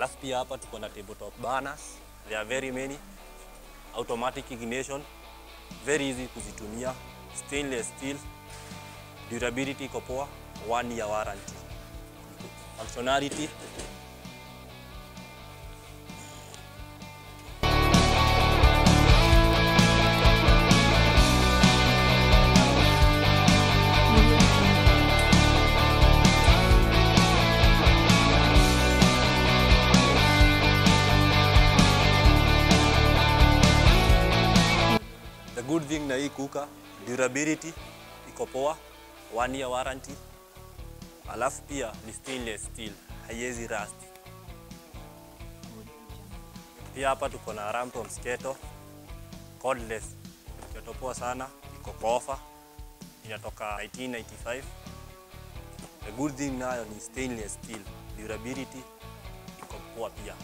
Alafu pia hapa tuko na tabletop burners. There are very many. Automatic ignition. Very easy kuzitumia. Stainless steel. Durability iko poa. One year warranty. Functionality good thing na hii kuka durability iko poa, one year warranty. Alafu pia ni stainless steel, haiwezi rust. Pia hapa tuko na Ramton Sketo cordless, keto poa sana, iko offer, inatoka 1995. The good thing nayo ni stainless steel, durability iko poa pia.